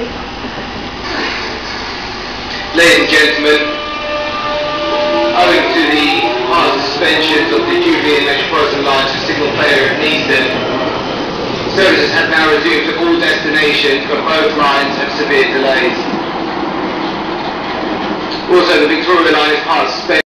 Ladies and gentlemen, owing to the hard suspensions of the Jubilee and Metropolitan lines to signal failure at Neasden, services have now resumed to all destinations, but both lines have severe delays. Also, the Victoria line is part suspended.